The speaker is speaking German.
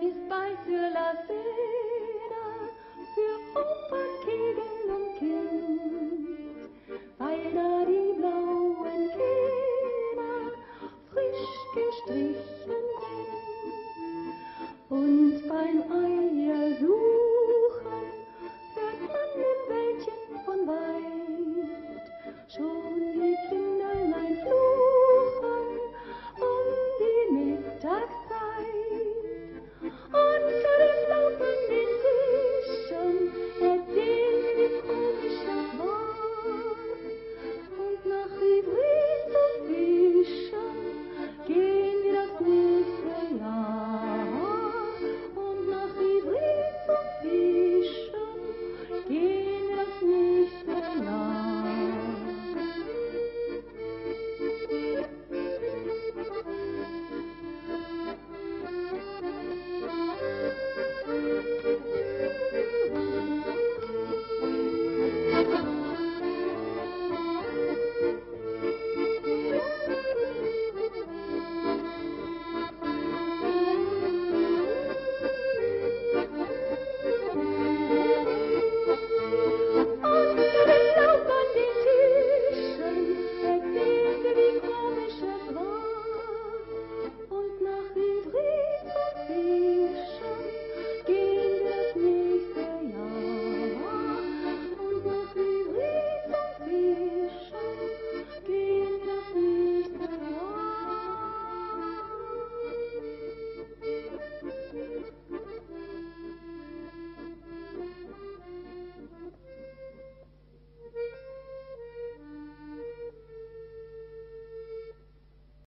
Ist bei Für la Sera für Opa, Kegel und Kind, weil da die blauen Kinder frisch gestrichen sind. Und beim Ei